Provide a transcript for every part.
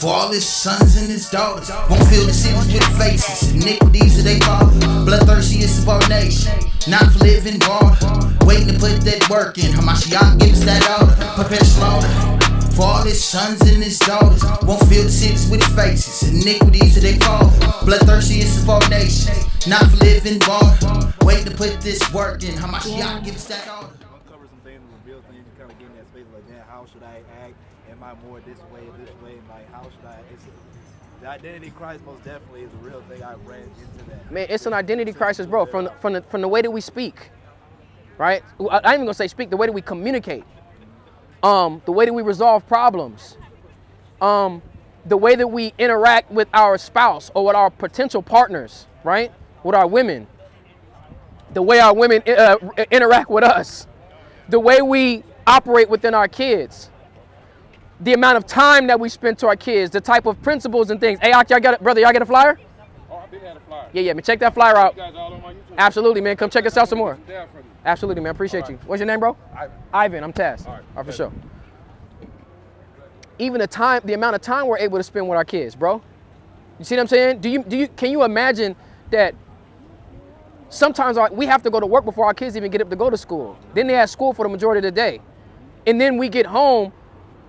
For all his sons and his daughters won't fill the cities with faces. Iniquities of their father. Bloodthirstiest of our nation. Not for living water. Waiting to put that work in. Hamashiach gives that order. Prepare slaughter. For all his sons and his daughters won't fill the cities with faces. Iniquities of their father. Bloodthirstiest of our nation. Not for living water. Waiting to put this work in. Hamashiach gives that order. uncover some things and reveal things. You kind of get in that space like, man, how should I act? Am I more this way this way? Like, how should I? The identity crisis most definitely is a real thing. I ran into that. Man, it's an identity crisis, bro. From the, from the, from the way that we speak, right? I I ain't even gonna say speak. The way that we communicate, um, the way that we resolve problems, um, the way that we interact with our spouse or with our potential partners, right? With our women, the way our women uh, interact with us, the way we operate within our kids, the amount of time that we spend to our kids, the type of principles and things. Hey, y'all got it, brother? Y'all get a flyer? Oh, I been had a flyer. Yeah, yeah, man. Check that flyer out. You guys all on my YouTube. Absolutely, man. Come check us out some more. Absolutely, man. Appreciate All you. What's your name, bro? Ivan. Ivan. I'm Taz. All right. All right, for sure. Even the time, the amount of time we're able to spend with our kids, bro. You see what I'm saying? Do you, do you, can you imagine that? Sometimes our, we have to go to work before our kids even get up to go to school. Then they have school for the majority of the day, and then we get home,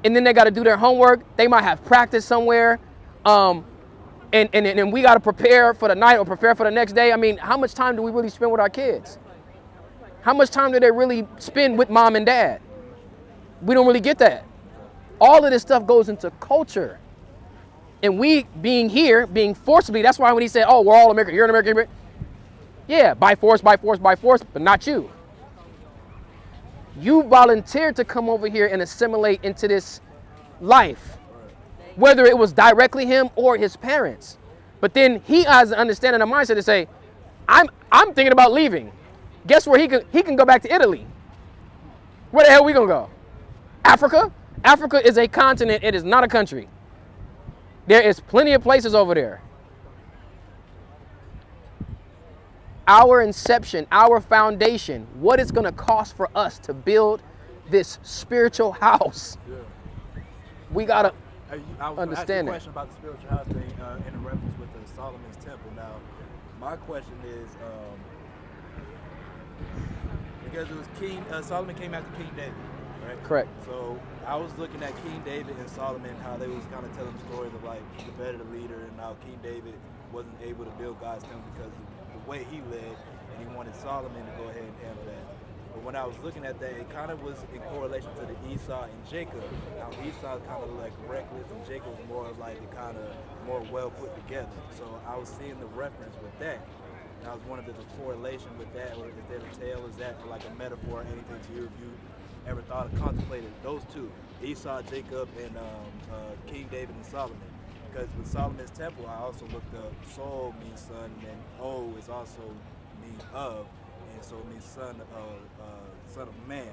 and then they got to do their homework. They might have practice somewhere. Um, and, and, and we got to prepare for the night or prepare for the next day. I mean, how much time do we really spend with our kids? How much time do they really spend with mom and dad? We don't really get that. All of this stuff goes into culture. And we being here, being forcibly, that's why when he said, oh, we're all American, you're an American, American. Yeah, by force, by force, by force, but not you. You volunteered to come over here and assimilate into this life whether it was directly him or his parents. But then he has an understanding and mindset to say, I'm I'm thinking about leaving. Guess where he can he can go back to Italy. Where the hell we gonna go? Africa? Africa is a continent, it is not a country. There is plenty of places over there. Our inception, our foundation, what it's gonna cost for us to build this spiritual house. We gotta Hey, you- I was Understand it. question about the spiritual house thing uh, in reference with the Solomon's temple. Now, my question is, um, because it was King uh, Solomon came after King David, right? Correct. So I was looking at King David and Solomon, how they was kind of telling stories of like the better the leader, and how King David wasn't able to build God's temple because of way he led, and he wanted Solomon to go ahead and handle that. But when I was looking at that, it kind of was in correlation to the Esau and Jacob. Now Esau kind of like reckless, and Jacob was more like the kind of more well put together. So I was seeing the reference with that. And I was wondering if there's a correlation with that, or is there a tale? Is that like a metaphor or anything to you? If you ever thought of contemplated those two, Esau, Jacob, and um, uh, King David and Solomon. Because with Solomon's temple, I also looked up Sol means son, and O is also mean of, and so it means son of uh, son of man.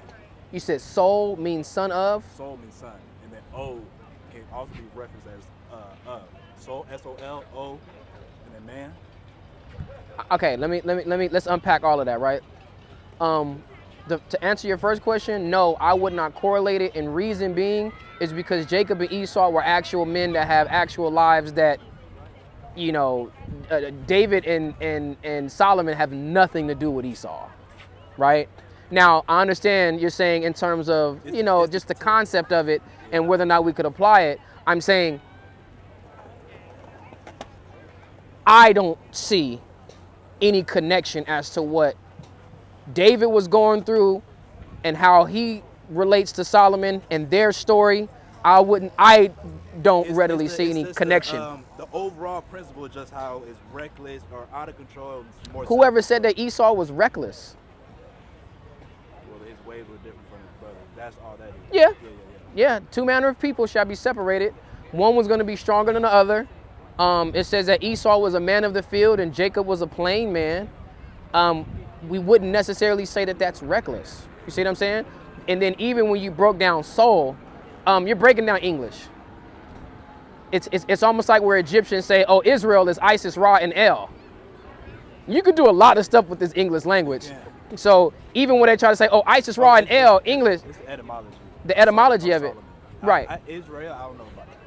You said soul means son of. Sol means son, and then O can also be referenced as uh, of. Sol S O L O, and then man. Okay, let me let me let me let's unpack all of that, right? Um, the, to answer your first question, no, I would not correlate it. And reason being is because Jacob and Esau were actual men that have actual lives that, you know, uh, David and and and Solomon have nothing to do with Esau, right? Now I understand you're saying in terms of you know just the concept of it and whether or not we could apply it. I'm saying I don't see any connection as to what David was going through and how he relates to Solomon and their story. I wouldn't. I don't It's- readily it's see it's any connection. The, um, the overall principle is just how it's reckless or out of control. More Whoever said that Esau was reckless. Well, his ways were different from his brother. That's all that is. Yeah. Yeah, yeah, yeah. Yeah, two manner of people shall be separated. One was going to be stronger than the other. Um, it says that Esau was a man of the field and Jacob was a plain man. Um, we wouldn't necessarily say that that's reckless. You see what I'm saying? And then even when you broke down soul, um, you're breaking down English. It's, it's, it's almost like where Egyptians say, oh, Israel is Isis, Ra, and El. You could do a lot of stuff with this English language. Yeah. So even when they try to say, oh, Isis, Ra, and El, English, It's the etymology. the etymology of it. Solomon. I- Right. I, Israel, I don't know about that.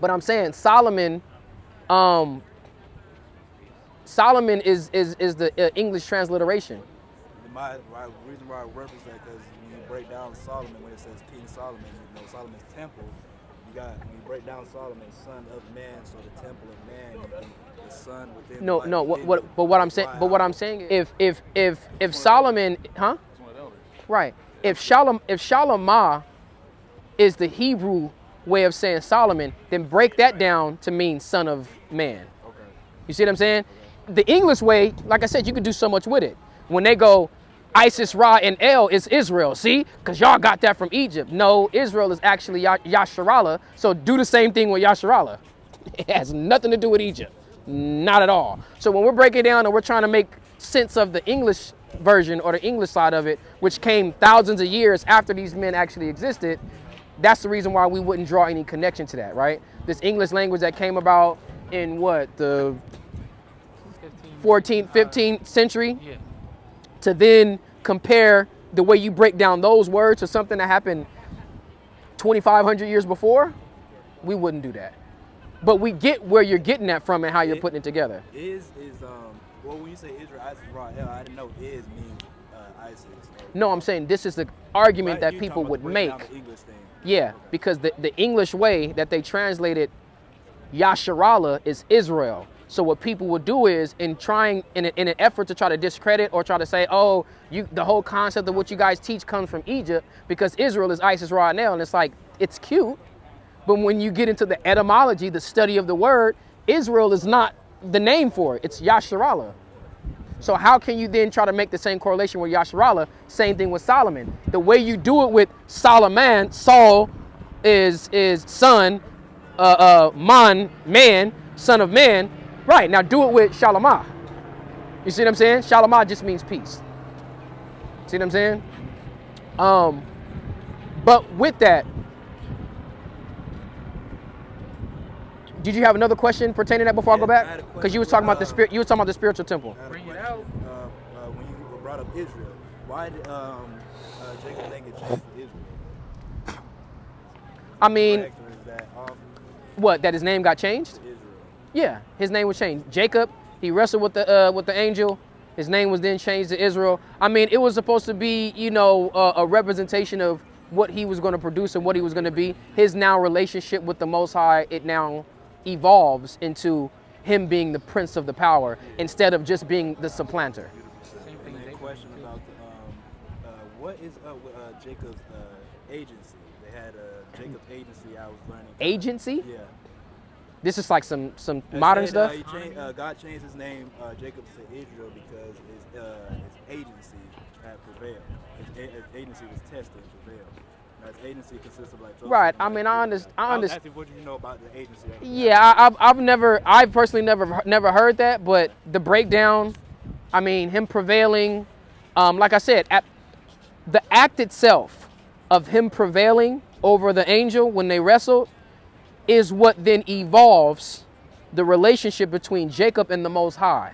But I'm saying Solomon, um, Solomon is is is the uh, English transliteration. My, my reason why I reference that because when you break down Solomon, when it says King Solomon, you know Solomon's temple, you got when you break down Solomon, son of man, so the temple of man, the son within. No, the no. light What, what? But what I'm saying, but what I- I'm saying, if if if if Solomon, huh? Right. If Shalom, if Shalomah is the Hebrew way of saying Solomon, then break that down to mean son of man. Okay. You see what I'm saying? The English way, like I said, you could do so much with it. When they go, Isis, Ra, and El is Israel. See? Because y'all got that from Egypt. No, Israel is actually Yasharala. So do the same thing with Yasharala. It has nothing to do with Egypt. Not at all. So when we're breaking down and we're trying to make sense of the English version or the English side of it, which came thousands of years after these men actually existed, that's the reason why we wouldn't draw any connection to that, right? This English language that came about in what, the 14th, 15th century, Yeah. to then compare the way you break down those words to something that happened 2,500 years before, we wouldn't do that. But we get where you're getting that from and how you're It- putting it together. Is is um well when you say Israel, Isis, Ra, El, I didn't know is means uh, Isis. or- No, I'm saying this is the argument Right, that people would make. breakdown the English thing. Yeah, Okay. because the, the English way that they translated Yasharallah is Israel. So what people would do is in trying in, a, in an effort to try to discredit or try to say, oh, you the whole concept of what you guys teach comes from Egypt because Israel is Isis right now. And it's like it's cute, but when you get into the etymology, the study of the word, Israel is not the name for it. It's Yasharallah. So how can you then try to make the same correlation with Yasharallah? Same thing with Solomon. The way you do it with Solomon, Saul is is son, uh, uh, man, man, son of man. Right now, do it with Shalamah. You see what I'm saying? Shalamah just means peace. See what I'm saying? Um, but with that, did you have another question pertaining to that before I go back? Because you was talking about the uh, spirit. You was talking about the spiritual temple. I Bring it out. Uh, uh, when you brought up Israel, why did um, uh, Jacob name get changed Israel? I mean, is that what? That his name got changed? Israel? Yeah, his name was changed. Jacob. He wrestled with the uh, with the angel. His name was then changed to Israel. I mean, it was supposed to be, you know, uh, a representation of what he was going to produce and what he was going to be. His now relationship with the Most High, it now evolves into him being the prince of the power instead of just being the supplanter. Same thing. then question about the, um, uh, what is up with uh, Jacob's uh, agency? They had a Jacob agency. I was learning. Agency. Yeah. This is like some some It modern said, uh, stuff. he changed, uh, God changed his name, uh, Jacob, to Israel because his, uh, his agency had prevailed. His, his agency was tested and prevailed. Now, his agency consists of like. Right, I mean, I understand. underst- I was underst- asking what you know about the agency. Yeah, I, I've, I've never, I personally never, never heard that, but the breakdown, I mean, him prevailing, um, like I said, at the act itself of him prevailing over the angel when they wrestled is what then evolves the relationship between Jacob and the Most High.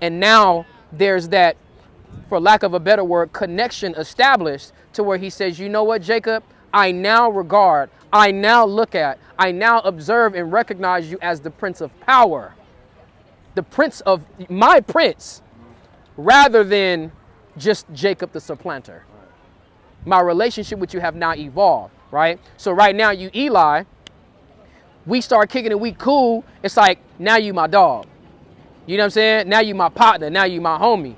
And now there's that, for lack of a better word, connection established to where he says, you know what, Jacob, I now regard, I now look at, I now observe and recognize you as the Prince of Power, the Prince of my Prince, rather than just Jacob the supplanter. My relationship with you have now evolved, right? So right now, you Eli, we start kicking it, we cool. It's like now you my dog. You know what I'm saying? Now you my partner. Now you my homie.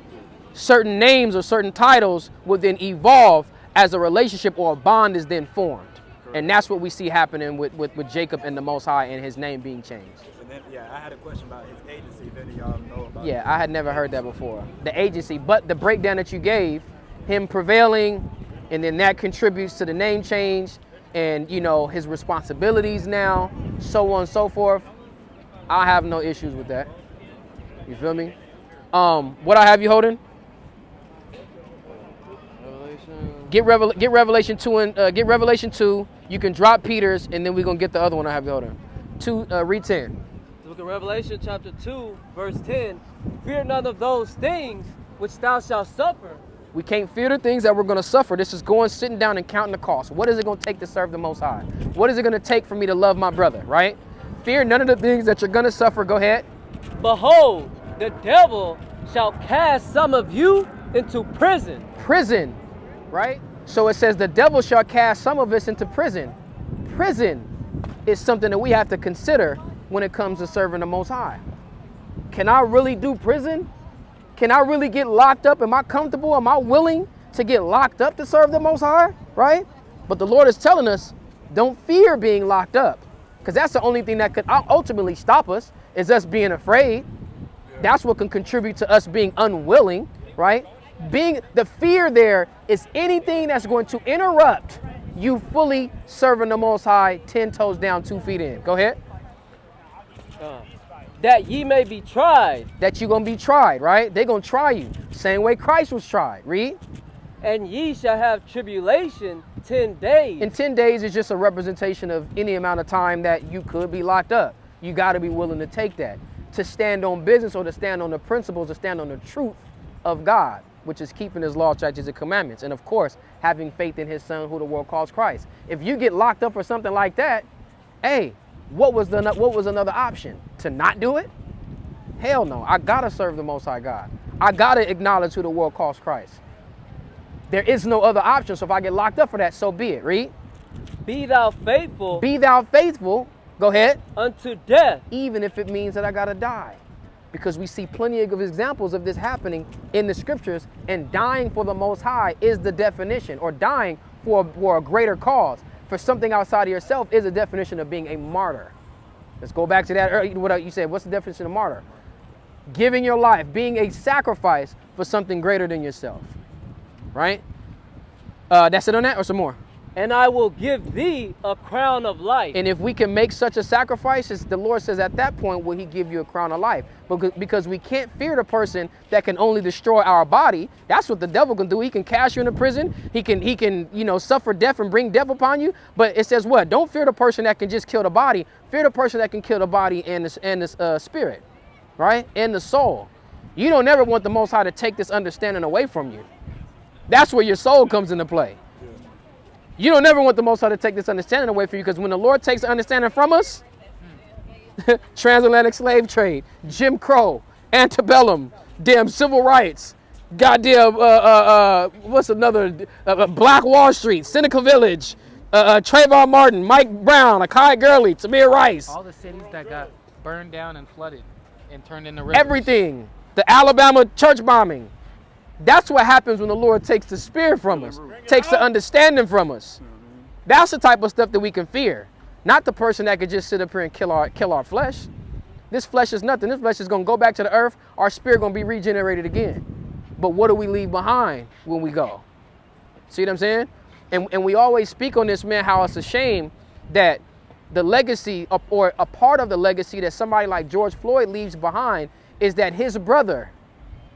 Certain names or certain titles will then evolve as a relationship or a bond is then formed. And that's what we see happening with, with, with Jacob and the Most High and his name being changed. And then, yeah, I had a question about his agency. If any of y'all know about. Yeah, I had never heard that before. The agency, but the breakdown that you gave, him prevailing, and then that contributes to the name change and you know his responsibilities now, so on and so forth. I have no issues with that. You feel me? Um, what I have you holding? Revelation. Get Revel- get Revelation two and uh, get Revelation two. You can drop Peter's, and then we're gonna get the other one I have you holding. Two, uh, read ten. Look at Revelation chapter 2, verse 10. Fear none of those things which thou shalt suffer. We can't fear the things that we're going to suffer. This is going, sitting down and counting the cost. What is it going to take to serve the Most High? What is it going to take for me to love my brother, right? Fear none of the things that you're going to suffer. Go ahead. Behold, the devil shall cast some of you into prison. Prison, right? So it says the devil shall cast some of us into prison. Prison is something that we have to consider when it comes to serving the Most High. Can I really do prison? Can I really get locked up? Am I comfortable? Am I willing to get locked up to serve the Most High? Right? But the Lord is telling us, don't fear being locked up. Because that's the only thing that could ultimately stop us is us being afraid. That's what can contribute to us being unwilling, right? Being the fear there is anything that's going to interrupt you fully serving the Most High, 10 toes down, two feet in. Go ahead. Uh, that ye may be tried. That you're going to be tried, right? They're going to try you. Same way Christ was tried. Read. And ye shall have tribulation 10 days. And 10 days is just a representation of any amount of time that you could be locked up. You got to be willing to take that. To stand on business or to stand on the principles, to stand on the truth of God, which is keeping his law, statutes, and commandments. And of course, having faith in his son who the world calls Christ. If you get locked up for something like that, hey, what was the what was another option? To not do it? Hell no. I gotta serve the most high God. I gotta acknowledge who the world calls Christ. There is no other option. So if I get locked up for that, so be it. Read. Be thou faithful. Be thou faithful. Go ahead. Unto death. Even if it means that I gotta die. Because we see plenty of examples of this happening in the scriptures, and dying for the most high is the definition, or dying for, for a greater cause, for something outside of yourself is a definition of being a martyr. Let's go back to that what you said. What's the definition of martyr? Giving your life, being a sacrifice for something greater than yourself right? Uh, that's it on that or some more? And I will give thee a crown of life. And if we can make such a sacrifice, the Lord says at that point will he give you a crown of life. Because, because we can't fear the person that can only destroy our body. That's what the devil can do. He can cast you into prison. He can, he can, you know, suffer death and bring death upon you. But it says what? Don't fear the person that can just kill the body. Fear the person that can kill the body and the, and the uh, spirit, right? And the soul. You don't ever want the Most High to take this understanding away from you. That's where your soul comes into play. You don't never want the Most High to take this understanding away from you because when the Lord takes the understanding from us, transatlantic slave trade, Jim Crow, antebellum, damn civil rights, goddamn, uh, uh, uh, what's another, uh, uh, Black Wall Street, Seneca Village, uh, Trayvon Martin, Mike Brown, Akai Gurley, Tamir Rice. All the cities that got burned down and flooded and turned into rivers. Everything. The Alabama church bombing. That's what happens when the Lord takes the spirit from us, takes the understanding from us. That's the type of stuff that we can fear. Not the person that could just sit up here and kill our kill our flesh. This flesh is nothing. This flesh is gonna go back to the earth. Our spirit gonna be regenerated again. But what do we leave behind when we go? See what I'm saying? And, and we always speak on this, man, how it's a shame that the legacy or a part of the legacy that somebody like George Floyd leaves behind is that his brother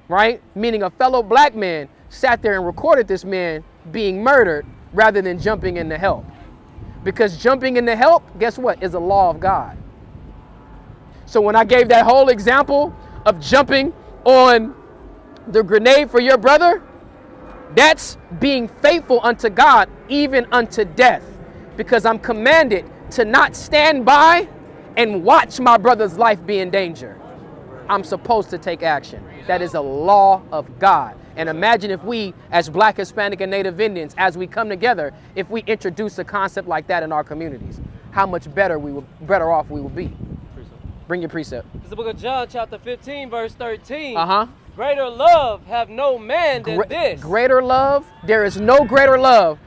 right? Meaning a fellow black man sat there and recorded this man being murdered rather than jumping in to help. Because jumping in to help, guess what, is a law of God. So when I gave that whole example of jumping on the grenade for your brother, that's being faithful unto God, even unto death. Because I'm commanded to not stand by and watch my brother's life be in danger. I'm supposed to take action. That is a law of God. And imagine if we, as black, Hispanic, and Native Indians, as we come together, if we introduce a concept like that in our communities, how much better we will, better off we will be. Precept. Bring your precept. It's the book of John, chapter 15, verse 13. Uh-huh. Greater love have no man than this. Greater love? There is no greater love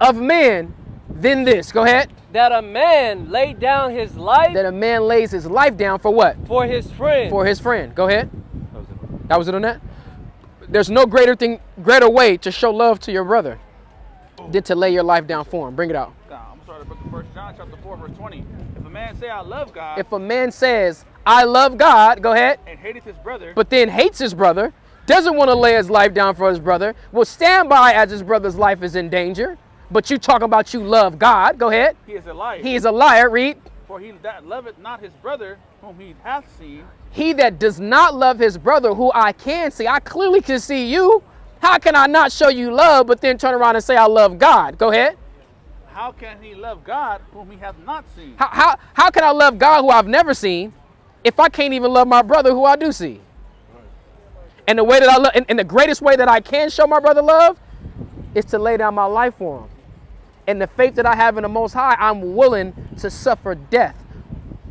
of man than this. Go ahead. That a man laid down his life. That a man lays his life down for what? For his friend. For his friend. Go ahead. That was it on that? There's no greater thing, greater way to show love to your brother than to lay your life down for him. Bring it out. I'm sorry, book of First John, chapter 4, verse 20. If a man say I love God. If a man says, I love God, go ahead. And hateth his brother. But then hates his brother, doesn't want to lay his life down for his brother, will stand by as his brother's life is in danger. But you talking about you love God. Go ahead. He is a liar. He is a liar. Read. For he that loveth not his brother whom he hath seen. He that does not love his brother who I can see. I clearly can see you. How can I not show you love but then turn around and say I love God? Go ahead. how can he love God whom he hath not seen? How, how, how can I love God who I've never seen if I can't even love my brother who I do see? And the way that I love, and, and the greatest way that I can show my brother love is to lay down my life for him. And the faith that I have in the Most High, I'm willing to suffer death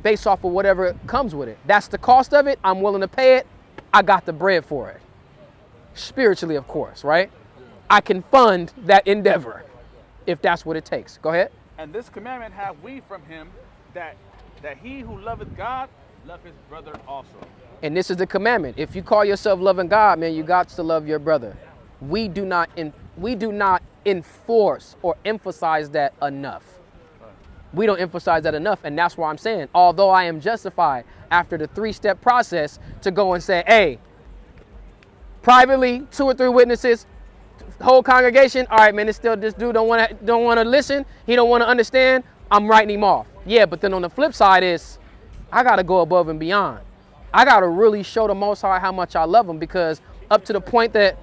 based off of whatever comes with it. That's the cost of it. I'm willing to pay it. I got the bread for it. Spiritually, of course, right? I can fund that endeavor if that's what it takes. Go ahead. And this commandment have we from him that that he who loveth God love his brother also. And this is the commandment. If you call yourself loving God, man, you got to love your brother. We do not in, we do not enforce or emphasize that enough. We don't emphasize that enough, and that's why I'm saying, although I am justified after the three-step process to go and say, hey, privately, two or three witnesses, whole congregation, all right, man, it's still this dude don't want to don't want to listen, he don't want to understand. I'm writing him off. Yeah, but then on the flip side is, I got to go above and beyond. I got to really show the Most High how much I love him because up to the point that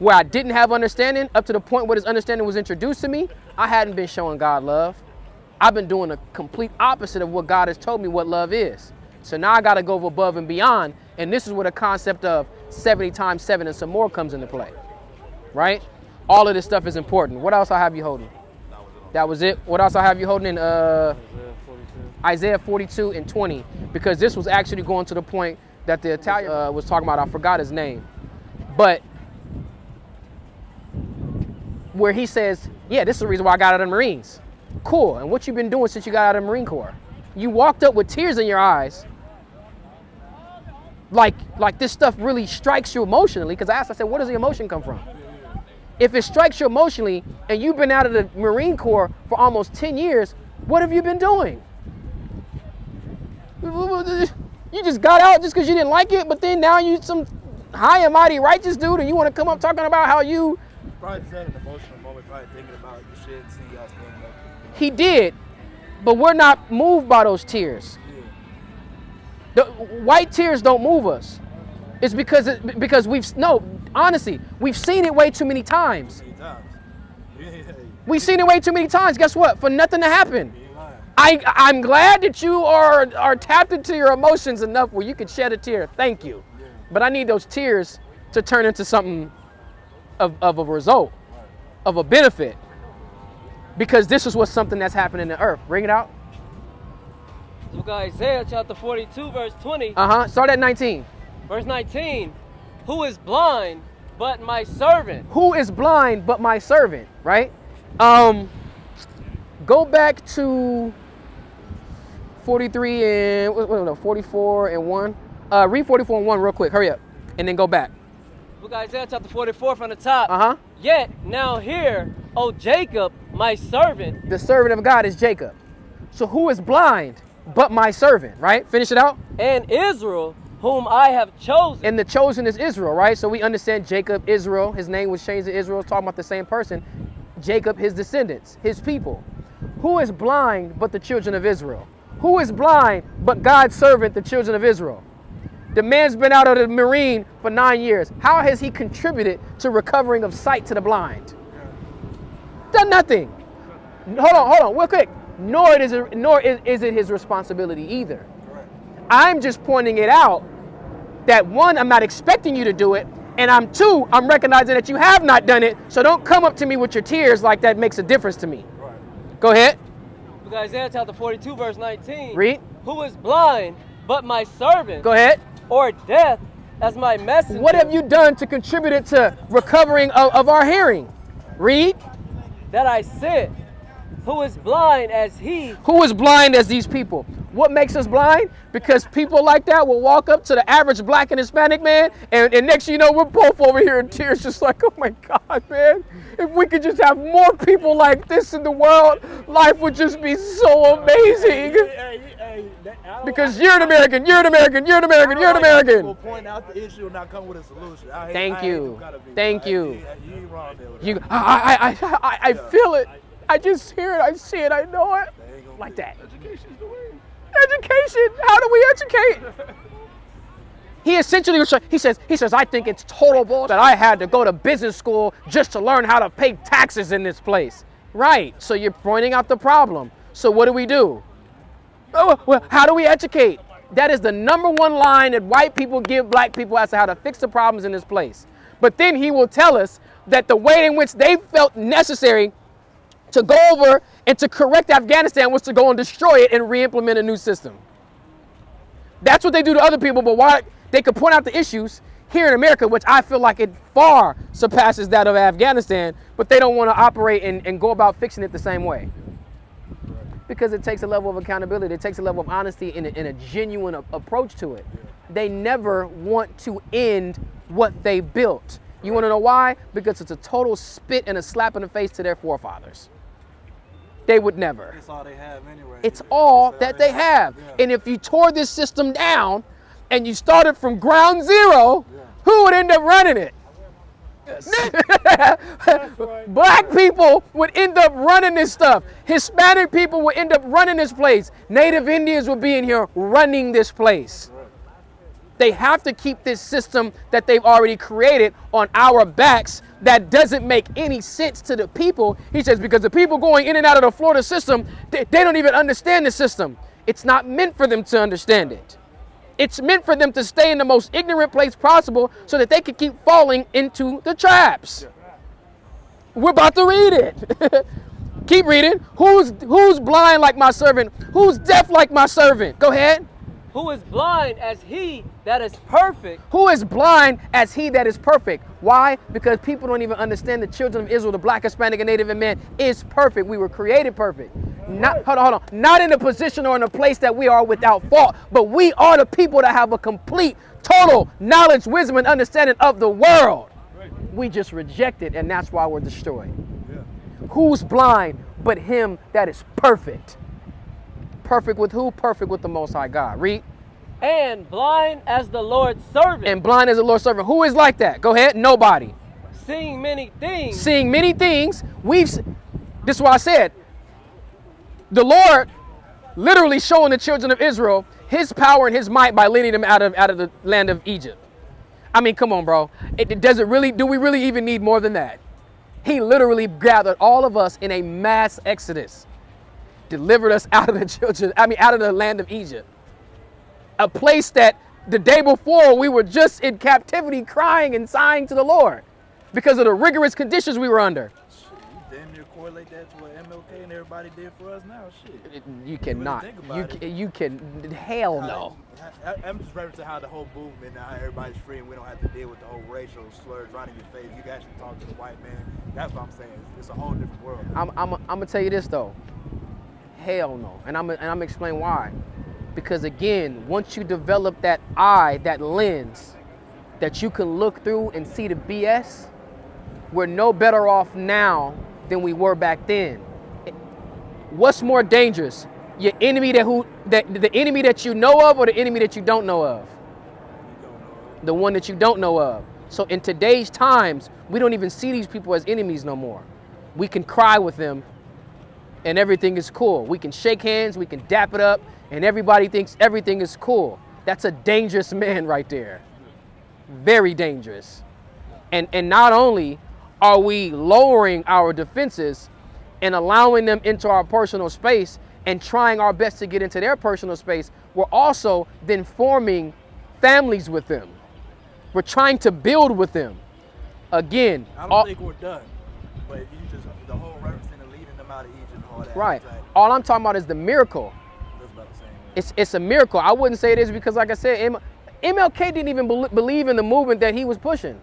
where I didn't have understanding, up to the point where this understanding was introduced to me, I hadn't been showing God love. I've been doing the complete opposite of what God has told me what love is. So now I got to go above and beyond. And this is where the concept of 70 times 7 and some more comes into play. Right? All of this stuff is important. What else I have you holding? That was it. What else I have you holding in uh, Isaiah 42 and 20? Because this was actually going to the point that the Italian uh, was talking about. I forgot his name. But where he says, yeah, this is the reason why I got out of the Marines. Cool. And what you've been doing since you got out of the Marine Corps? You walked up with tears in your eyes. Like, like this stuff really strikes you emotionally. Because I asked, I said, where does the emotion come from? If it strikes you emotionally and you've been out of the Marine Corps for almost 10 years, what have you been doing? You just got out just because you didn't like it, but then now you some high and mighty righteous dude and you want to come up talking about how you Probably had an emotional moment, probably thinking about the shit, and seeing y'all standing up. He did, but we're not moved by those tears. The white tears don't move us. It's because it, because we've no honestly we've seen it way too many times. Many times. Yeah, We've seen it way too many times. Guess what? For nothing to happen. you ain't lying. I I'm glad that you are are tapped into your emotions enough where you can shed a tear. Thank you. But I need those tears to turn into something of, of a result, of a benefit. Because this is what's something that's happening in the earth. Bring it out. Look at Isaiah chapter 42, verse 20. Uh-huh. Start at 19. Verse 19. Who is blind but my servant? Who is blind but my servant, right? Um go back to 43 and no, 44 and 1. Uh read 44 and 1 real quick. Hurry up. And then go back. Look at Isaiah chapter 44 from the top. Uh-huh. Yet now here, O Jacob, my servant. The servant of God is Jacob. So who is blind but my servant, right? Finish it out. and Israel, whom I have chosen. And the chosen is Israel, right? So we understand Jacob, Israel. His name was changed to Israel, talking about the same person. Jacob, his descendants, his people. Who is blind but the children of Israel? Who is blind but God's servant, the children of Israel? The man's been out of the Marine for nine years. How has he contributed to recovering of sight to the blind? Done nothing. Hold on, hold on, real quick. Nor it is it, nor is, is it his responsibility either. I'm just pointing it out that one, I'm not expecting you to do it, and I'm two, I'm recognizing that you have not done it. So don't come up to me with your tears like that makes a difference to me. Go ahead, Look at Isaiah chapter 42, verse 19. read. Who is blind but my servant? Go ahead. Or deaf as my messenger? What have you done to contribute it to recovering of, of our hearing? Read. That I sent. Who is blind as he? Who is blind as these people? What makes us blind? Because people like that will walk up to the average black and Hispanic man, and, and next you know, we're both over here in tears, just like, oh my God, man. If we could just have more people like this in the world, life would just be so amazing. Hey, that- Because you're an American, you're an American, you're an American, you're an I don't like when American. People point out the issue and not come with a solution. I hate, Thank I hate you. them kind of people. Thank I- you. You, you wrong there You, that. I, I, I, I, I feel it. I just hear it. I see it. I know it. They ain't gonna Like that. Education's the way. Education. How do we educate? He essentially was. He says. He says. I think it's total bull that I had to go to business school just to learn how to pay taxes in this place. Right. So you're pointing out the problem. So what do we do? Oh, well, how do we educate? That is the number one line that white people give black people as to how to fix the problems in this place. But then he will tell us that the way in which they felt necessary to go over and to correct Afghanistan was to go and destroy it and re-implement a new system. That's what they do to other people, but why they could point out the issues here in America, which I feel like it far surpasses that of Afghanistan, but they don't want to operate and, and go about fixing it the same way. Because it takes a level of accountability, it takes a level of honesty and a, and a genuine a- approach to it. They never want to end what they built. You want to know why? Because it's a total spit and a slap in the face to their forefathers. They would never. It's all they have anyway. It's Yeah, all that they have. Yeah. And if you tore this system down and you started from ground zero, who would end up running it? Black people would end up running this stuff. Hispanic people would end up running this place. Native Indians would be in here running this place. They have to keep this system that they've already created on our backs that doesn't make any sense to the people. He says, because the people going in and out of the Florida system, they, they don't even understand the system. It's not meant for them to understand it. It's meant for them to stay in the most ignorant place possible so that they can keep falling into the traps. We're about to read it. keep reading. Who's who's blind like my servant? Who's deaf like my servant? Go ahead. Who is blind as he that is perfect, Who is blind as he that is perfect? Why? Because people don't even understand the children of Israel, the black, Hispanic, and Native and man is perfect. We were created perfect. Not hold on, hold on. Not in a position or in a place that we are without fault, but we are the people that have a complete, total knowledge, wisdom, and understanding of the world. We just reject it, and that's why we're destroyed. Who's blind but him that is perfect? Perfect with who? Perfect with the Most High God. Read. and blind as the Lord's servant, And blind as the Lord's servant. Who is like that? Go ahead. Nobody. seeing many things, Seeing many things. We've. This is why I said. The Lord, literally showing the children of Israel His power and His might by leading them out of out of the land of Egypt. I mean, come on, bro. It, it does it really? Do we really even need more than that? He literally gathered all of us in a mass exodus, delivered us out of the children. I mean, out of the land of Egypt a place that the day before we were just in captivity crying and sighing to the Lord because of the rigorous conditions we were under. You damn near correlate that to what MLK and everybody did for us now. Shit. You cannot. You, about ca- it. you can. Hell no. I, I'm just referencing how the whole movement now, everybody's free and we don't have to deal with the whole racial slurs right in your face. You can actually talk to the white man. That's what I'm saying. It's a whole different world. I'm, I'm, I'm gonna tell you this though. Hell no. And I'm, and I'm explain why. Because again, once you develop that eye, that lens, that you can look through and see the BS, we're no better off now than we were back then. What's more dangerous? Your enemy that who that the enemy that you know of or the enemy that you don't know of? The one that you don't know of. So in today's times, we don't even see these people as enemies no more. We can cry with them and everything is cool. We can shake hands, we can dap it up, and everybody thinks everything is cool. That's a dangerous man right there. Very dangerous. And and not only are we lowering our defenses and allowing them into our personal space and trying our best to get into their personal space, we're also then forming families with them. We're trying to build with them. Again, I don't all- think we're done. But you just, the whole referencing and leading them out of Egypt and all that. Right. All I'm talking about is the miracle. That's about the same. It's it's a miracle. I wouldn't say it is because, like I said, M- MLK didn't even bel believe in the movement that he was pushing.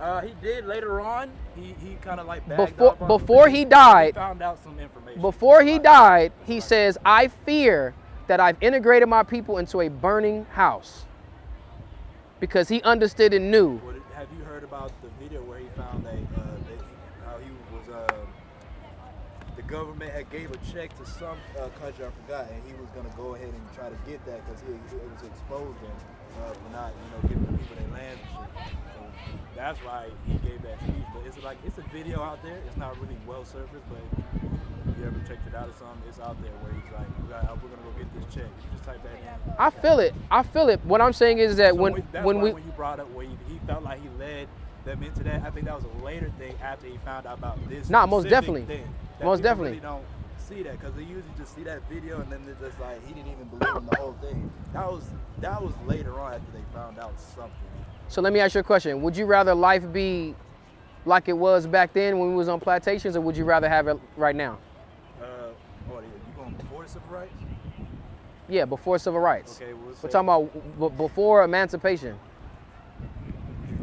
Uh, he did later on. He, he kind of like Before- off on some before he died- found out some information. Before he died, he says, "I fear that I've integrated my people into a burning house," because he understood and knew. What, have you heard about the video where he found that, uh, that he, how he was uh, the government had gave a check to some uh, country I forgot, and he was gonna go ahead and try to get that because he it was exposed him uh, for not you know giving the people their land and shit. So that's why he gave that speech. But it's like it's a video out there. It's not really well surfaced, but if you ever checked it out or something, it's out there where he's like, "We're we're gonna go get this check." You just type that in. I feel it. I feel it. What I'm saying is that So when when we when you brought up where he, he felt like he led them into that. I think that was a later thing after he found out about this. Nah, most definitely. That Most definitely. Really don't see that because they usually just see that video and then they're just like he didn't even believe in the whole thing. That was that was later on after they found out something. So let me ask you a question. Would you rather life be like it was back then when we was on plantations, or would you rather have it right now? Uh, what you, going before civil rights? Yeah, before civil rights. Okay, we'll We're talking about before emancipation.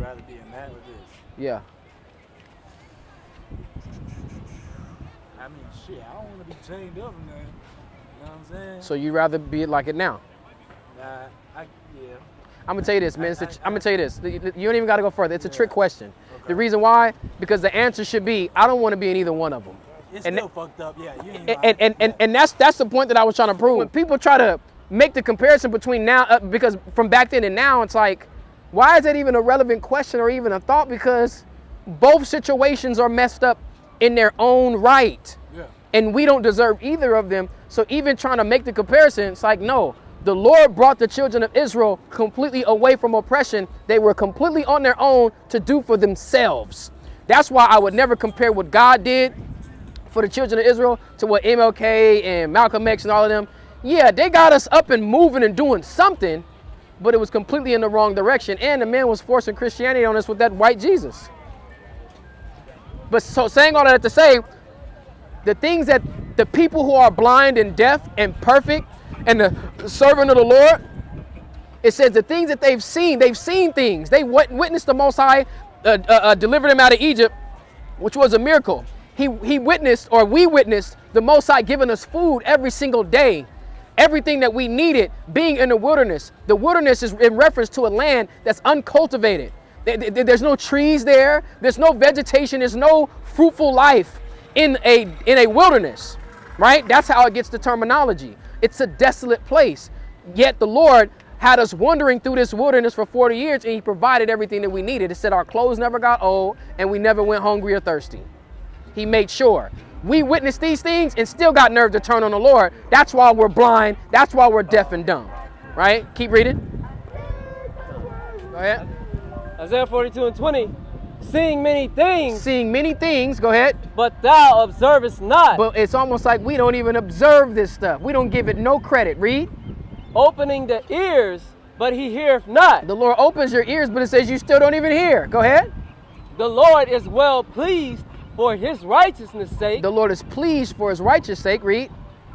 Rather be in that or this? Yeah. I mean, shit, I don't want to be chained up in that. You know what I'm saying? So you rather be like it now? nah, I yeah. I'm gonna tell you this, man. It's a, I- I- I'm gonna tell you this. You don't even gotta go further. It's a trick Yeah. question. The reason why? Because the answer should be, I don't want to be in either one of them. It's And still fucked up. Yeah, you and, and, and, and, and that's that's the point that I was trying to prove. When people try to make the comparison between now, uh, because from back then and now, it's like, why is that even a relevant question or even a thought? Because both situations are messed up in their own right, yeah. and we don't deserve either of them. So even trying to make the comparison, it's like, no, the Lord brought the children of Israel completely away from oppression. They were completely on their own to do for themselves. That's why I would never compare what God did for the children of Israel to what MLK and Malcolm X and all of them. Yeah, they got us up and moving and doing something, but it was completely in the wrong direction. And the man was forcing Christianity on us with that white Jesus. But so saying all that to say, the things that the people who are blind and deaf and perfect and the servant of the Lord, it says the things that they've seen, they've seen things. They wit- witnessed the Most High uh, uh, uh, deliver them out of Egypt, which was a miracle. He, he witnessed, or we witnessed, the Most High giving us food every single day. Everything that we needed being in the wilderness. The wilderness is in reference to a land that's uncultivated. There- there- There's no trees there. There's no vegetation. There's no fruitful life in a in a wilderness, right? That's how it gets the terminology. It's a desolate place. Yet the Lord had us wandering through this wilderness for 40 years, and He provided everything that we needed. It said our clothes never got old, and we never went hungry or thirsty. He made sure. We witnessed these things and still got nerve to turn on the Lord. That's why we're blind. That's why we're deaf and dumb. Right? Keep reading. Go ahead. Isaiah 42 and 20. Seeing many things, Seeing many things. Go ahead. but thou observest not. But it's almost like we don't even observe this stuff. We don't give it no credit. Read. opening the ears, but he heareth not. The Lord opens your ears, but it says you still don't even hear. Go ahead. The Lord is well pleased for his righteousness' sake. The Lord is pleased for his righteous sake. Read.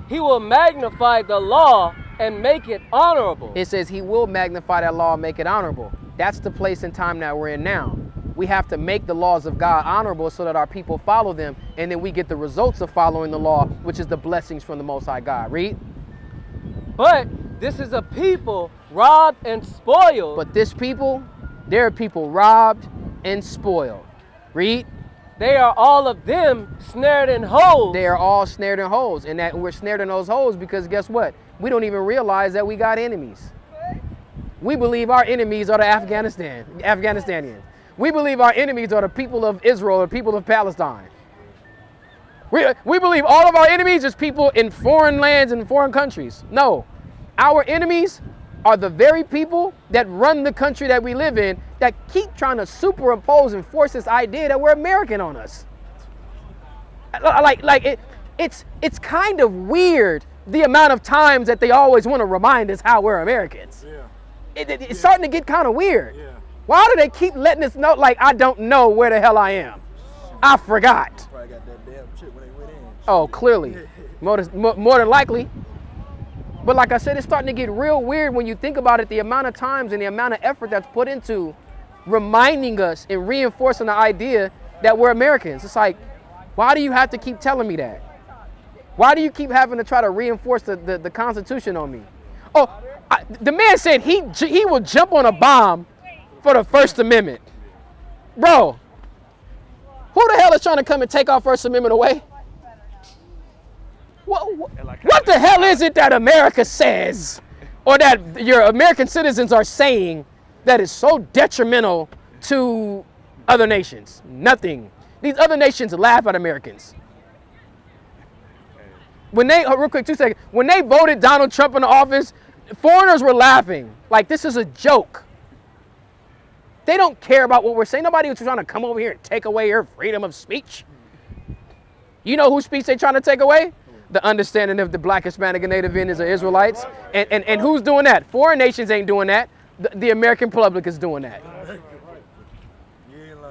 He will magnify the law and make it honorable. It says he will magnify that law and make it honorable. That's the place and time that we're in now. We have to make the laws of God honorable so that our people follow them, and then we get the results of following the law, which is the blessings from the Most High God. Read. But this is a people robbed and spoiled. But this people, they're people robbed and spoiled. Read. They are all of them snared in holes. They are all snared in holes, and that we're snared in those holes because guess what? We don't even realize that we got enemies. We believe our enemies are the Afghanistan, Afghanistanians. We believe our enemies are the people of Israel, the people of Palestine. We, we believe all of our enemies is people in foreign lands and foreign countries. No, our enemies are the very people that run the country that we live in that keep trying to superimpose and force this idea that we're American on us like like it it's it's kind of weird the amount of times that they always want to remind us how we're Americans. Yeah. It, it- it's starting to get kind of weird. Yeah. Why do they keep letting us know like I don't know where the hell I am? I forgot. Probably got that damn chip when they went in. Oh, clearly, more than, more, more than likely. But like I said, it's starting to get real weird when you think about it. The amount of times and the amount of effort that's put into reminding us and reinforcing the idea that we're Americans. It's like, why do you have to keep telling me that? Why do you keep having to try to reinforce the, the, the Constitution on me? Oh, I, the man said he he will jump on a bomb for the First Amendment. Bro, who the hell is trying to come and take our First Amendment away? What, what, the hell uh, is it that America says or that your American citizens are saying that is so detrimental to other nations? Nothing. These other nations laugh at Americans. When they, oh, real quick, two seconds. When they voted Donald Trump into office, foreigners were laughing. Like, this is a joke. They don't care about what we're saying. Nobody was trying to come over here and take away your freedom of speech. You know whose speech they're trying to take away? The understanding of the black, Hispanic, and Native Indians or Israelites. And, and, and who's doing that? Foreign nations ain't doing that. The, the American public is doing that.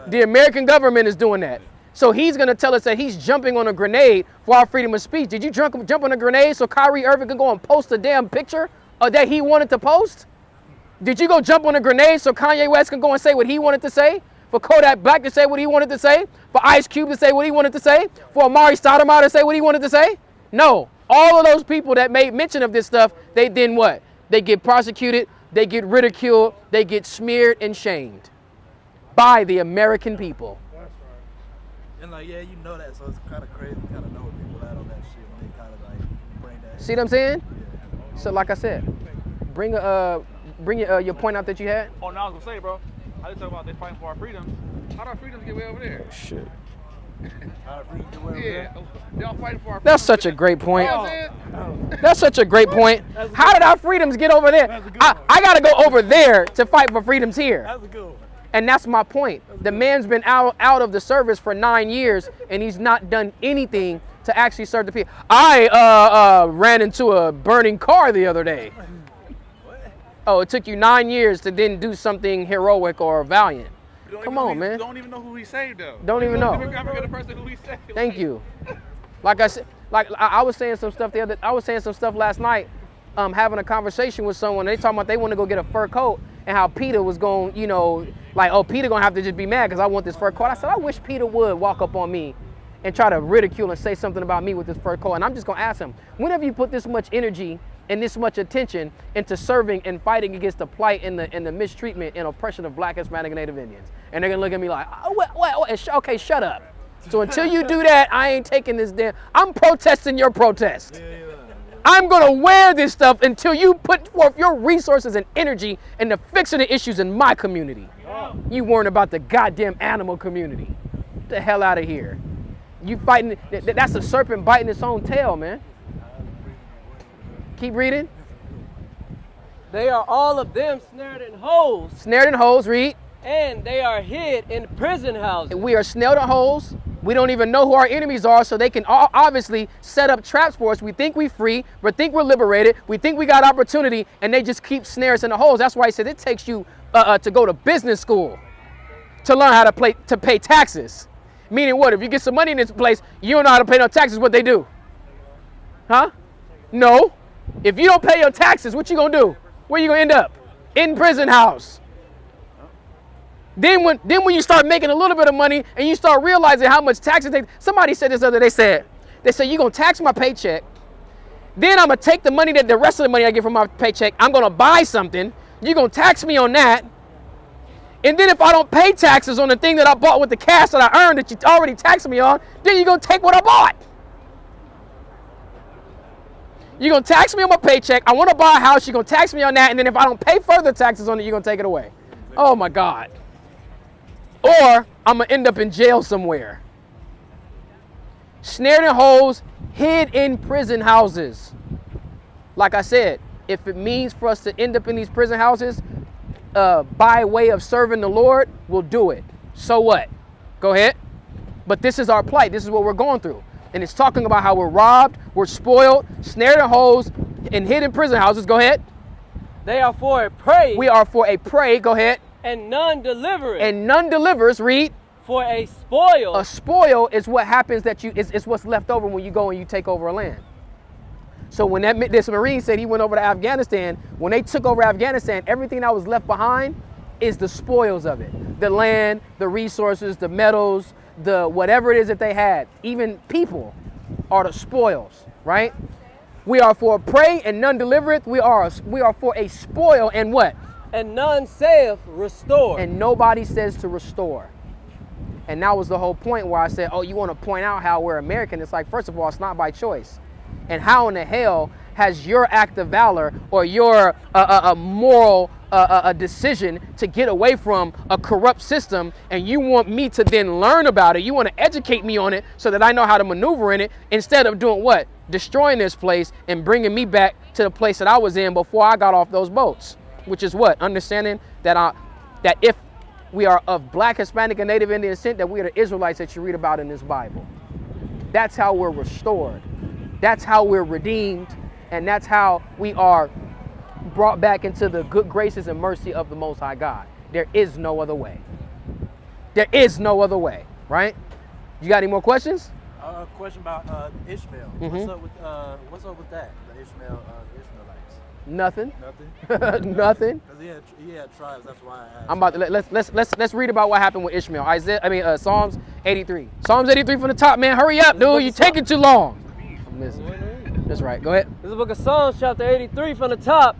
The American government is doing that. So he's going to tell us that he's jumping on a grenade for our freedom of speech. Did you jump, jump on a grenade so Kyrie Irving can go and post a damn picture that he wanted to post? Did you go jump on a grenade so Kanye West can go and say what he wanted to say? For Kodak Black to say what he wanted to say? For Ice Cube to say what he wanted to say? For Amar'e Stoudemire to say what he wanted to say? No. All of those people that made mention of this stuff, they then what? They get prosecuted, they get ridiculed, they get smeared and shamed by the American people. And like, yeah, you know that, so it's kind of crazy, kind of know what people at on that shit when they kind of like bring that. See what I'm saying? So like I said, bring a uh, bring your, uh, your point out that you had. Oh, now I was gonna say, bro. I just talk about they fighting for our freedoms. How do our freedoms get way over there? Shit. Yeah, they all fighting for our. That's such a great point. You know what I'm saying? That's such a great point. How did our freedoms get over there? That's a good I. I gotta go over there to fight for freedoms here. That's a good one. And that's my point. The man's been out out of the service for nine years and he's not done anything to actually serve the people. I uh, uh, ran into a burning car the other day. Oh, it took you nine years to then do something heroic or valiant. Don't Come on, who- man. Don't even know who he saved though. Don't even know. You never forget the person who he saved. Thank you. Like I said, like I, I was saying some stuff the other. I was saying some stuff last night, um, having a conversation with someone. They talking about they want to go get a fur coat and how Peter was going, you know, like oh Peter gonna have to just be mad because I want this fur coat. I said I wish Peter would walk up on me and try to ridicule and say something about me with this fur coat. And I'm just gonna ask him, when have you put this much energy and this much attention into serving and fighting against the plight and the and the mistreatment and oppression of Black, Hispanic, and Native Indians? And they're gonna look at me like, oh, what, what, what? Sh- okay, shut up. So until you do that, I ain't taking this damn. I'm protesting your protest. I'm gonna wear this stuff until you put forth your resources and energy into fixing the issues in my community. You weren't about the goddamn animal community. Get the hell out of here. You fighting? th- th- That's a serpent biting its own tail, man. Keep reading. They are all of them snared in holes, Snared in holes. Read. and they are hid in prison houses. We are snared in holes. We don't even know who our enemies are, so they can all obviously set up traps for us. We think we're free, we think we're liberated, we think we got opportunity, and they just keep snares in the holes. That's why he said it takes you uh, uh, to go to business school to learn how to play to pay taxes. Meaning what? If you get some money in this place, you don't know how to pay no taxes. What they do? Huh? No. If you don't pay your taxes, what you gonna do? Where you gonna end up? In prison house. Then when then when you start making a little bit of money and you start realizing how much taxes they somebody said this other they said they said you're gonna tax my paycheck. Then I'm gonna take the money that the rest of the money I get from my paycheck, I'm gonna buy something. You're gonna tax me on that. And then if I don't pay taxes on the thing that I bought with the cash that I earned that you already taxed me on, then you're gonna take what I bought. You're gonna tax me on my paycheck. I wanna buy a house, you're gonna tax me on that, and then if I don't pay further taxes on it, you're gonna take it away. Oh my God. Or I'm gonna end up in jail somewhere. Snared in holes, hid in prison houses. Like I said, if it means for us to end up in these prison houses uh, by way of serving the Lord, we'll do it. So what? Go ahead. But this is our plight. This is what we're going through. And it's talking about how we're robbed, we're spoiled, snared in holes, and hid in prison houses. Go ahead. They are for a prey, We are for a prey. Go ahead. and none delivers. And none delivers. Read. for a spoil, A spoil is what happens that you is, is what's left over when you go and you take over a land. So when that this Marine said he went over to Afghanistan, when they took over Afghanistan, everything that was left behind is the spoils of it. The land, the resources, the metals, the whatever it is that they had, even people are the spoils, right? We are for a prey and none delivereth. We are we are for a spoil and what? and none saith restore. and nobody says to restore. And that was the whole point where I said, oh, you want to point out how we're American? It's like, first of all, it's not by choice. And how in the hell has your act of valor or your uh, uh, uh, moral uh, uh, uh, decision to get away from a corrupt system and you want me to then learn about it? You want to educate me on it so that I know how to maneuver in it instead of doing what? Destroying this place and bringing me back to the place that I was in before I got off those boats. Which is what? Understanding that I, that if we are of black, Hispanic, and Native Indian descent, that we are the Israelites that you read about in this Bible. That's how we're restored. That's how we're redeemed. And that's how we are brought back into the good graces and mercy of the Most High God. There is no other way. There is no other way, right? You got any more questions? Uh, question about uh, Ishmael. What's Mhm. up with uh, what's up with that? The Ishmael, uh, Ishmaelites. Nothing. Nothing. Nothing. Because he had he had tribes. That's why I asked. I'm about to let, let's let's let's let's read about what happened with Ishmael. Isaiah, I mean uh, Psalms 83. Psalms 83 from the top, man. Hurry up, dude. You're taking too long. I'm missing. That's right. Go ahead. This is the book of Psalms, chapter 83 from the top.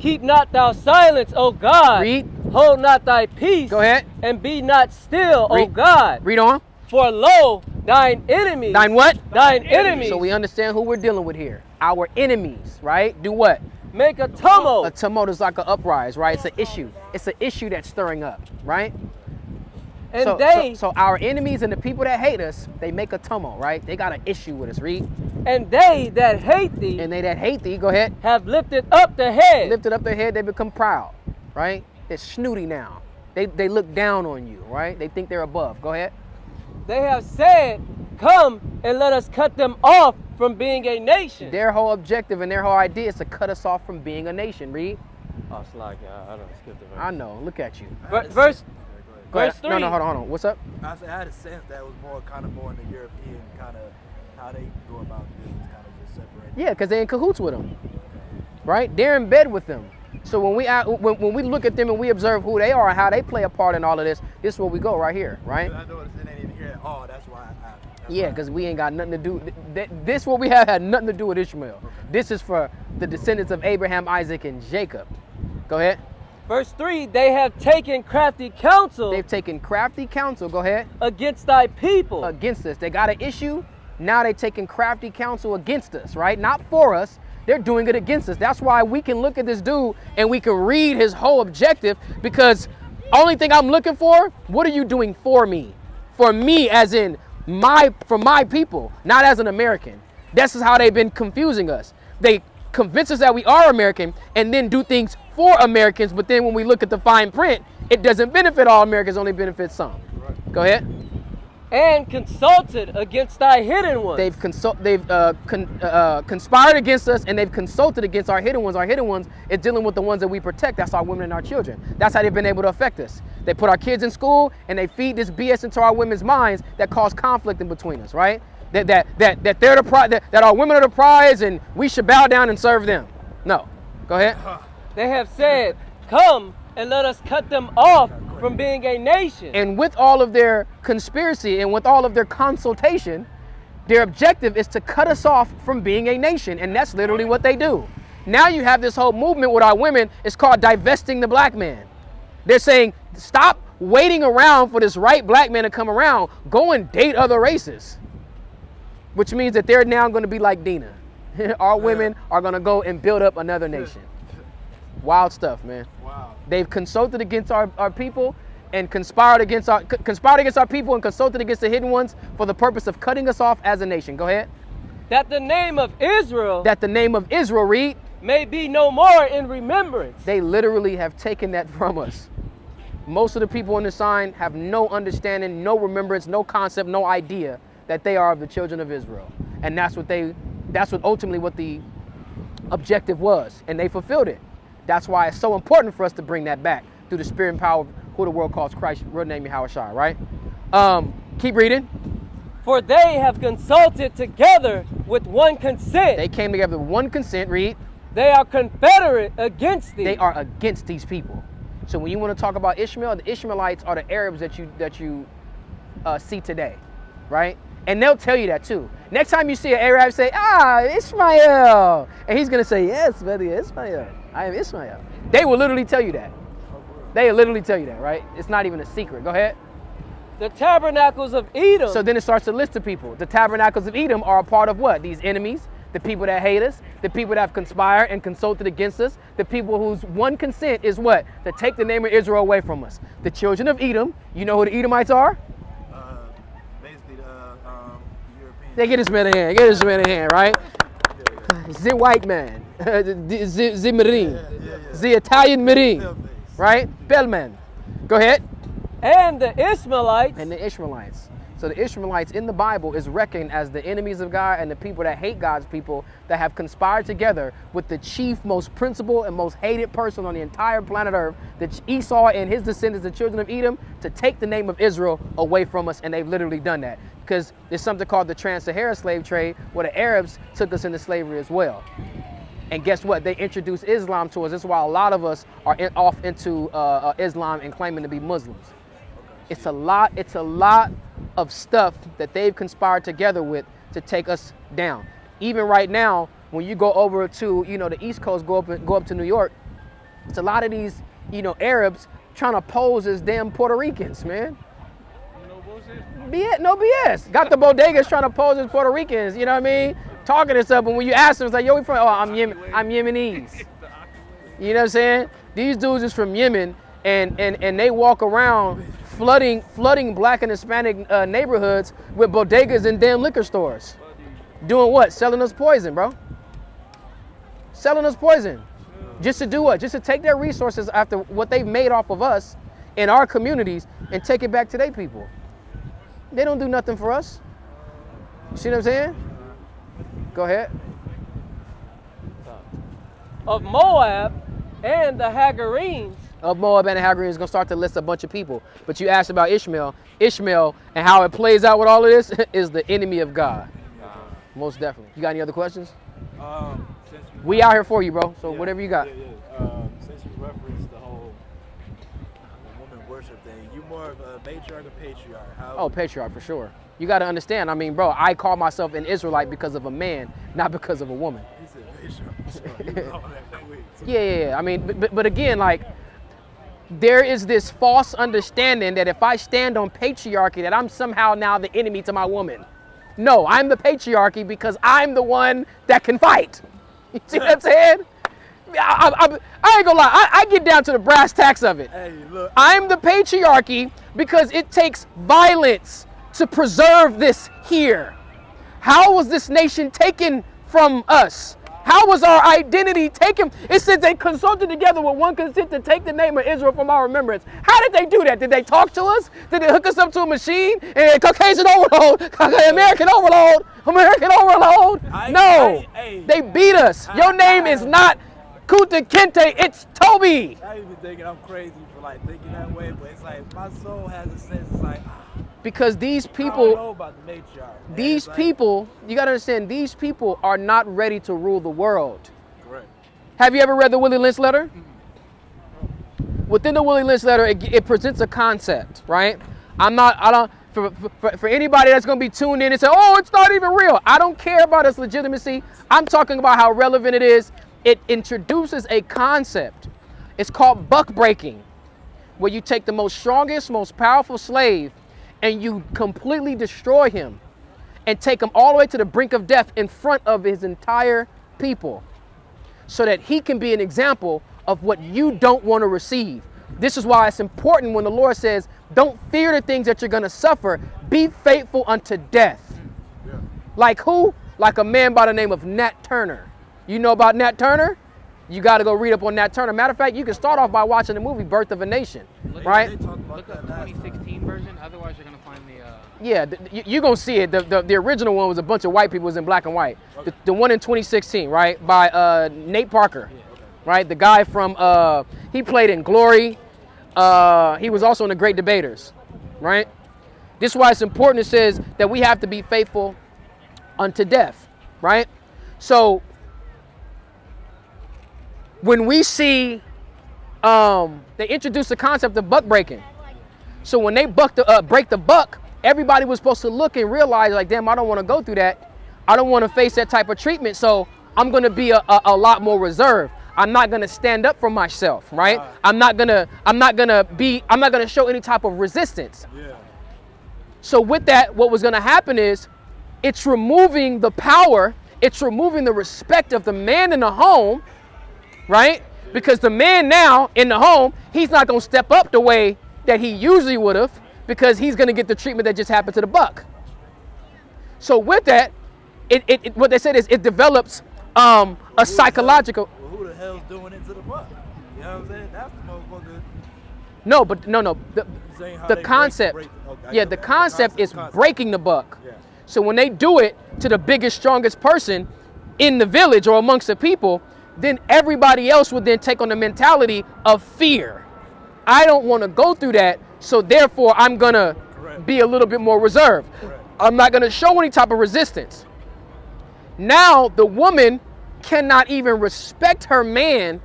Keep not thou silence, O God. Read. Hold not thy peace. Go ahead. And be not still, O God. Read on. For lo, thine enemies. Nine what? Thine enemies. So we understand who we're dealing with here. Our enemies, right? Do what? make a tumult. A tumult is like an uprise, right? It's an issue. It's an issue that's stirring up, right? And so, they so, so our enemies and the people that hate us, they make a tumult, right? They got an issue with us. Read. and they that hate thee And they that hate thee, go ahead. have lifted up their head. lifted up their head, they become proud, right? They're snooty now. They, they look down on you, right? They think they're above. Go ahead. They have said, Come and let us cut them off from being a nation. Their whole objective and their whole idea is to cut us off from being a nation. Read. oh, slag, I, uh, I don't skip the verse. I know. Look at you. I Ver- had a verse, sense- okay, go Go ahead. verse No, no, hold on, hold on. What's up? I, said I had a sense that was more kind of more in the European kind of how they go about business, kind of just separating. Yeah, because they in cahoots with them, right? They're in bed with them. So when we when, when we look at them and we observe who they are and how they play a part in all of this, this is where we go right here, right? I noticed it ain't even here at all. That's why I. I that's Yeah, because we ain't got nothing to do. th- th- This what we have had nothing to do with Ishmael. This is for the descendants of Abraham, Isaac, and Jacob. Go ahead. Verse 3 They have taken crafty counsel They've taken crafty counsel. Go ahead. against thy people. Against us. They got an issue. Now they taking crafty counsel against us, right? Not for us. They're doing it against us. That's why we can look at this dude and we can read his whole objective because only thing I'm looking for, what are you doing for me? For me as in my for my people, not as an American. This is how they've been confusing us. They convince us that we are American and then do things for Americans, but then when we look at the fine print, it doesn't benefit all Americans, only benefits some. Go ahead. and consulted against thy hidden ones. They've consult, they've uh, con- uh, conspired against us, and they've consulted against our hidden ones. Our hidden ones is dealing with the ones that we protect. That's our women and our children. That's how they've been able to affect us. They put our kids in school, and they feed this BS into our women's minds that cause conflict in between us. Right? That that that that they're the prize. That, that our women are the prize, and we should bow down and serve them. No. Go ahead. They have said, Come and let us cut them off from being a nation. And with all of their conspiracy and with all of their consultation, their objective is to cut us off from being a nation. And that's literally what they do. Now you have this whole movement with our women. It's called divesting the black man. They're saying, stop waiting around for this right black man to come around. Go and date other races. Which means that they're now going to be like Dinah. our women are going to go and build up another nation. Wild stuff, man. Wow. They've consulted against our, our people and conspired against our conspired against our people and consulted against the hidden ones for the purpose of cutting us off as a nation. Go ahead. that the name of Israel That the name of Israel read, may be no more in remembrance. they literally have taken that from us. Most of the people in the sign have no understanding, no remembrance, no concept, no idea that they are of the children of Israel. And that's what they that's what ultimately what the objective was. And they fulfilled it. That's why it's so important for us to bring that back through the spirit and power of who the world calls Christ, real name Yahweh right? Um, keep reading. For they have consulted together with one consent. They came together with one consent, read. They are confederate against thee. They are against these people. So when you want to talk about Ishmael, the Ishmaelites are the Arabs that you that you uh, see today, right? And they'll tell you that too. Next time you see an Arab say, "Ah, Ishmael," and he's gonna say, "Yes, buddy, Ishmael. I am Ishmael." They will literally tell you that. They will literally tell you that, right? It's not even a secret. Go ahead. the tabernacles of Edom. So then it starts to list the people. The tabernacles of Edom are a part of what? These enemies, the people that hate us, the people that have conspired and consulted against us, the people whose one consent is what? To take the name of Israel away from us. The children of Edom, you know who the Edomites are? Uh, basically, the uh, um, European. They get this man a hand, get this man a hand, right? The white man, the, the, the Marine, yeah, yeah. the Italian Marine, right? Bellman. Go ahead. and the Ishmaelites and the Ishmaelites. So the Ishmaelites in the Bible is reckoned as the enemies of God and the people that hate God's people that have conspired together with the chief, most principal, and most hated person on the entire planet Earth, that Esau and his descendants, the children of Edom, to take the name of Israel away from us, and they've literally done that because there's something called the Trans-Saharan slave trade, where the Arabs took us into slavery as well. And guess what? They introduced Islam to us. That's why a lot of us are in, off into uh, uh, Islam and claiming to be Muslims. It's a lot. It's a lot of stuff that they've conspired together with to take us down. Even right now, when you go over to you know the East Coast, go up and go up to New York, it's a lot of these you know Arabs trying to pose as damn Puerto Ricans, man. No bullshit. BS, no BS. Got the bodegas trying to pose as Puerto Ricans. You know what I mean? Talking and stuff, and when you ask them, it's like, "Yo, we from? Oh, I'm Yemen. I'm Yemenis." You know what I'm saying? These dudes is from Yemen, and and and they walk around flooding flooding black and Hispanic uh, neighborhoods with bodegas and damn liquor stores. Doing what? Selling us poison, bro. Selling us poison. Just to do what? Just to take their resources after what they've made off of us in our communities and take it back to their people. They don't do nothing for us. You see what I'm saying? Go ahead. of Moab and the Hagarenes of Moab and Hagrid is going to start to list a bunch of people. But you asked about Ishmael. Ishmael and how it plays out with all of this is the enemy of God. Most definitely. You got any other questions? Um, since We out here for you, bro. So Yeah, whatever you got. Yeah, yeah. Um, since you referenced the whole woman worship thing, you more of a matriarch or patriarch? How, Oh, patriarch for sure. You got to understand. I mean, bro, I call myself an Israelite because of a man, not because of a woman. He said patriarch. So you know that way. So- Yeah, yeah, yeah. I mean, but, but, but again, like, there is this false understanding that if I stand on patriarchy, that I'm somehow now the enemy to my woman. No, I'm the patriarchy because I'm the one that can fight. You see what I'm saying? I, I, I, I ain't gonna lie. I, I get down to the brass tacks of it. Hey, look. I'm the patriarchy because it takes violence to preserve this here. How was this nation taken from us? How was our identity taken? It said they consulted together with one consent to take the name of Israel from our remembrance. How did they do that? Did they talk to us? Did they hook us up to a machine? And Caucasian overload, American overload, American overload? No, they beat us. Your name is not Kunta Kinte, it's Toby. I even thinking I'm crazy for like thinking that way, but it's like my soul has a sense. It's like Because these people know about the. These like- people, you gotta understand, these people are not ready to rule the world. Correct. Have you ever read the Willie Lynch letter? Mm-hmm. Within the Willie Lynch letter, it, it presents a concept, right? I'm not, I don't, for, for, for anybody that's gonna be tuned in and say, oh, it's not even real. I don't care about its legitimacy. I'm talking about how relevant it is. It introduces a concept. It's called buck breaking, where you take the most strongest, most powerful slave and you completely destroy him and take him all the way to the brink of death in front of his entire people so that he can be an example of what you don't want to receive. This is why it's important when the Lord says, Don't fear the things that you're going to suffer, be faithful unto death. Like who? Like a man by the name of Nat Turner. You know about Nat Turner? You got to go read up on Nat Turner. Matter of fact, you can start off by watching the movie Birth of a Nation, right? They talked about Look that up last 2016 version. Otherwise, you're gonna find the. Uh, Yeah, th- you, you're gonna see it. The, the, the original one was a bunch of white people, was in black and white. The, the one in 2016, right, by uh, Nate Parker, right, the guy from uh, he played in Glory. Uh, he was also in the Great Debaters, right. This is why it's important. It says that we have to be faithful unto death, right. So when we see, um, they introduced the concept of buck breaking. So when they buck the uh, break the buck, everybody was supposed to look and realize like, damn, I don't want to go through that. I don't want to face that type of treatment. So I'm gonna be a, a, a lot more reserved. I'm not gonna stand up for myself, right? Right. I'm not gonna I'm not gonna be I'm not gonna show any type of resistance. Yeah. So with that, what was gonna happen is it's removing the power, it's removing the respect of the man in the home, right? Because the man now in the home, he's not gonna step up the way that he usually would have because he's gonna get the treatment that just happened to the buck. So with that, it, it, it- what they said is it develops um, a Who psychological. Well, who the hell's doing it to the buck? You know what I'm saying? That's the motherfucker. No, but no, no. The, You're saying how the they break- concept, break- okay, yeah, the that. concept is concept. breaking the buck. Yeah. So when they do it to the biggest, strongest person in the village or amongst the people, then everybody else would then take on the mentality of fear. I don't want to go through that, so therefore I'm gonna be a little bit more reserved. Correct. I'm not gonna show any type of resistance. Now the woman cannot even respect her man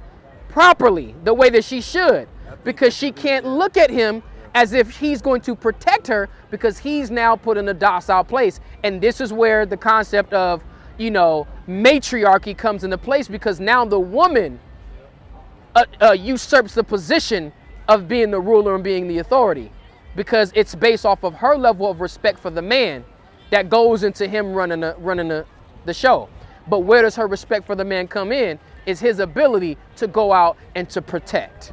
properly the way that she should because she can't look at him as if he's going to protect her because he's now put in a docile place. And this is where the concept of, you know, matriarchy comes into place because now the woman uh, uh, usurps the position of being the ruler and being the authority because it's based off of her level of respect for the man that goes into him running the, running the, the show. But where does her respect for the man come in is his ability to go out and to protect.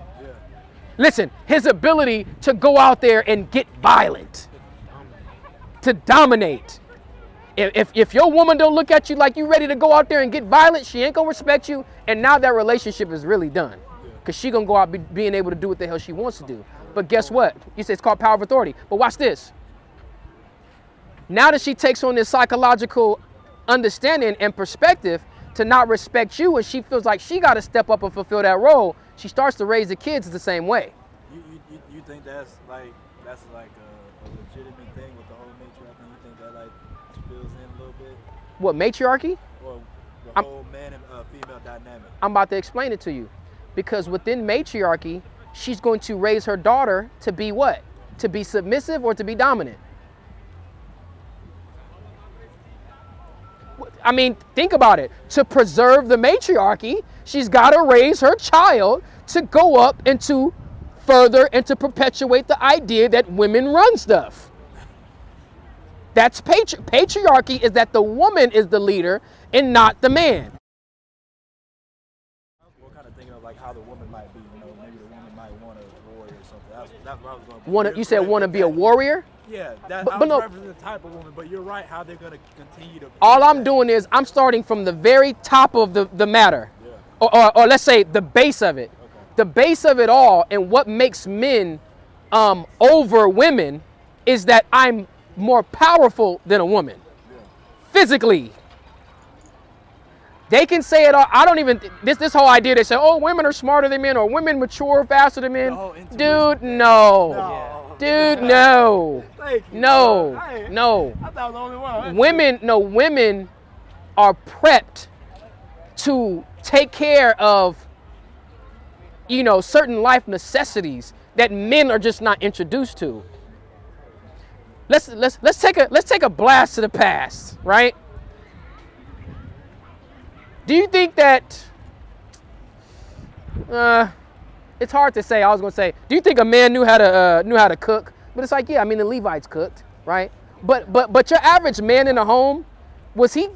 Listen, his ability to go out there and get violent, to dominate. If, if, if your woman don't look at you like you ready to go out there and get violent, she ain't gonna respect you. And now that relationship is really done. Because she gonna go out be, being able to do what the hell she wants to do. But guess what? You say it's called power of authority. But watch this. Now that she takes on this psychological understanding and perspective to not respect you, and she feels like she got to step up and fulfill that role, she starts to raise the kids the same way. You, you, you, you think that's like that's like What matriarchy? or the I'm- man and uh, female dynamic? I'm about to explain it to you. Because within matriarchy, she's going to raise her daughter to be what? To be submissive or to be dominant? I mean, think about it. To preserve the matriarchy, she's got to raise her child to go up and to further and to perpetuate the idea that women run stuff. That's patri- patriarchy is that the woman is the leader and not the man. We're kind of thinking of like how the woman might be. You know, maybe the woman might want a warrior or something. That's, that's what I was going. Wanna, you said want to be a warrior? Yeah, that, But- but no- the type of woman. But you're right. How they're gonna continue to. All I'm that. doing is I'm starting from the very top of the, the matter, Yeah. or, or, or let's say the base of it. The base of it all, and what makes men um, over women is that I'm more powerful than a woman physically. They can say it all. I don't even this this whole idea. They say, "Oh, women are smarter than men," or "Women mature faster than men." Intuition Dude, no. No. Dude, no. No. I, No I thought I was the only one. women no women are prepped to take care of you know certain life necessities that men are just not introduced to let's let's let's take a let's take a blast to the past right? Do you think that uh it's hard to say i was going to say do you think a man knew how to uh, knew how to cook? But it's like yeah i mean the levites cooked right? But but but your average man in a home was he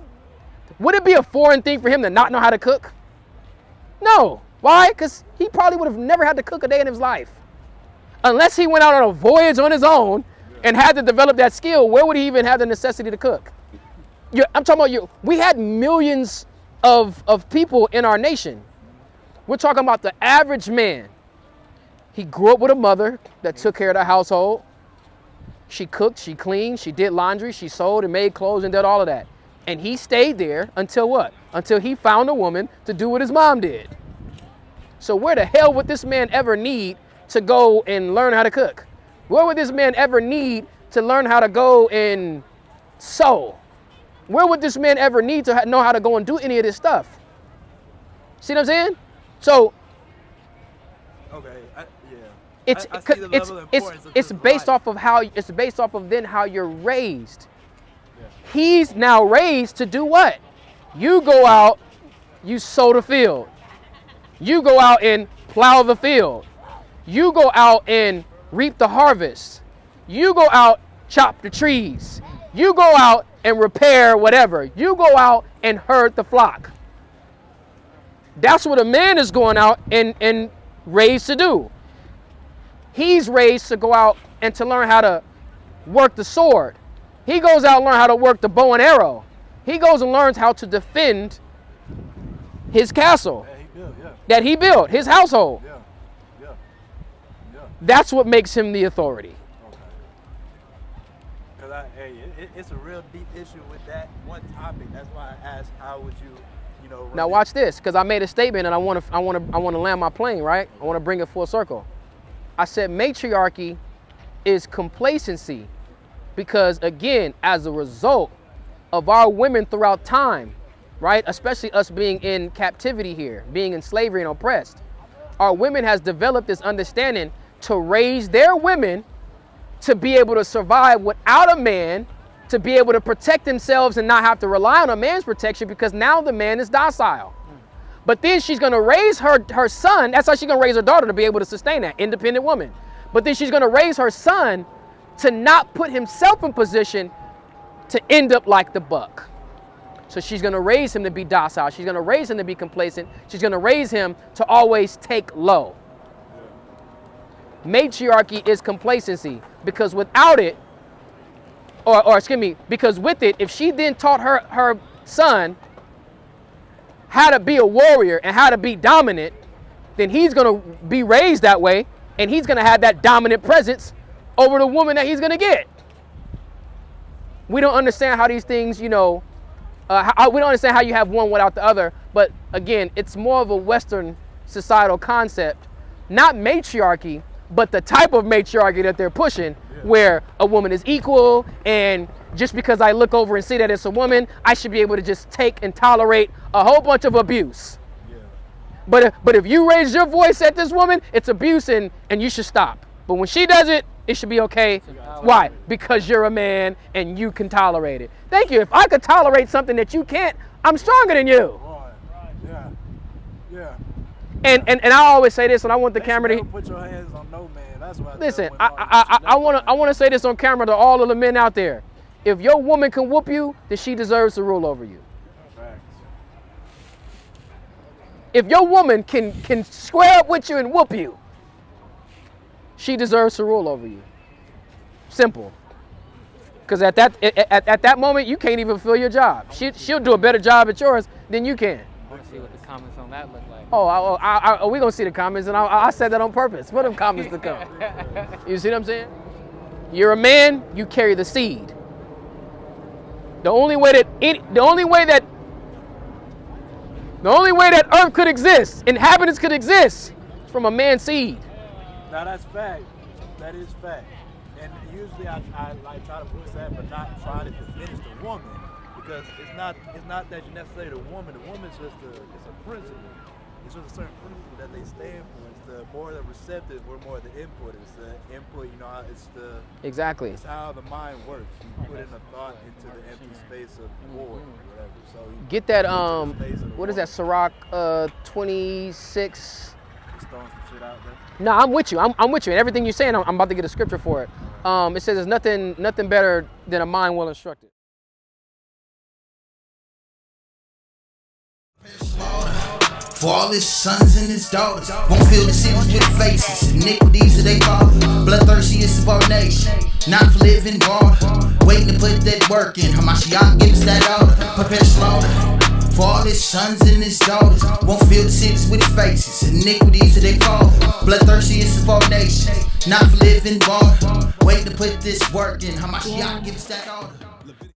would it be a foreign thing for him to not know how to cook? No. Why? Because he probably would have never had to cook a day in his life. Unless he went out on a voyage on his own and had to develop that skill where would he even have the necessity to cook you i'm talking about you we had millions of of people in our nation we're talking about the average man he grew up with a mother that took care of the household she cooked, she cleaned, she did laundry, she sewed and made clothes and did all of that. And he stayed there until what? Until he found a woman to do what his mom did. So where the hell would this man ever need to go and learn how to cook? Where would this man ever need to learn how to go and sow? Where would this man ever need to know how to go and do any of this stuff? See what I'm saying? So Okay. I, yeah. it's I, I it's it's it's, based life. off of how it's based off of then how you're raised. He's now raised to do what? You go out, you sow the field. You go out and plow the field. You go out and reap the harvest. You go out, chop the trees. You go out and repair whatever. You go out and herd the flock. That's what a man is going out and, and raised to do. He's raised to go out and to learn how to work the sword. He goes out and learn how to work the bow and arrow. He goes and learns how to defend his castle Yeah, he built. Yeah. that he built, his household. Yeah. That's what makes him the authority. Because I, hey, it, it- it's a real deep issue with that one topic. That's why I asked, how would you, you know, Now it? watch this, because I made a statement and I want to I want to I want to land my plane, right? I want to bring it full circle. I said matriarchy is complacency because again, as a result of our women throughout time, right? Especially us being in captivity here, being in slavery and oppressed. Our women has developed this understanding to raise their women to be able to survive without a man, to be able to protect themselves and not have to rely on a man's protection because now the man is docile. But then she's gonna raise her, her son, that's how she's gonna raise her daughter to be able to sustain that, independent woman. But then she's gonna raise her son to not put himself in position to end up like the buck. So she's gonna raise him to be docile. She's gonna raise him to be complacent. She's gonna raise him to always take low. Matriarchy is complacency because without it, or, or excuse me, because with it, if she then taught her, her son how to be a warrior and how to be dominant, then he's gonna be raised that way and he's gonna have that dominant presence over the woman that he's gonna get. We don't understand how these things, you know, uh, how, we don't understand how you have one without the other. But again, it's more of a Western societal concept, not matriarchy, but the type of matriarchy that they're pushing, where a woman is equal, and just because I look over and see that it's a woman, I should be able to just take and tolerate a whole bunch of abuse. But if, but if you raise your voice at this woman, it's abuse and, and you should stop. But when she does it, it should be okay. Why? Because you're a man and you can tolerate it. Thank you. If I could tolerate something that you can't, I'm stronger than you. Right. Yeah. Yeah. And and, and I always say this, and I want the They camera to put your hands on no man. That's why. I listen. I I I, I want to I want to say this on camera to all of the men out there. If your woman can whoop you, then she deserves to rule over you. Facts. If your woman can can square up with you and whoop you, she deserves to rule over you. Simple. Because at that at, at that moment you can't even fill your job. She she'll do a better job at yours than you can. I want to see what the comments on that look like. Oh, I, oh, I, I, oh, we gonna see the comments, and I, I said that on purpose for them comments to come. You see what I'm saying? You're a man. You carry the seed. The only way that any, the only way that the only way that Earth could exist, inhabitants could exist, is from a man's seed. Now that's fact. That is fact. And usually I, I like try to push that, but not try to diminish the woman because it's not it's not that you necessarily the woman. The woman's just a it's a principle. It's just a certain principle that they stand for. It's the more the receptive, we're more the input. It's the input. You know, it's the Exactly. it's how the mind works. You put in a thought into the empty space of void or whatever. So you Get that put it the um, space of the what is that? woman. Sirach uh 26. Just throwing some shit out there. No, I'm with you. I'm, I'm with you. And everything you're saying, I'm, I'm about to get a scripture for it. Um, it says there's nothing nothing better than a mind well instructed. For all his sons and his daughters won't fill the cities with faces. Iniquities of their father, bloodthirstiest of our nation. Not for living water, waiting to put that work in. Hamashiach give us that order, prepare slaughter. For all his sons and his daughters won't fill the cities with faces. Iniquities of their father, bloodthirstiest of our nation. Not for living water, waiting to put this work in. Hamashiach give us that order.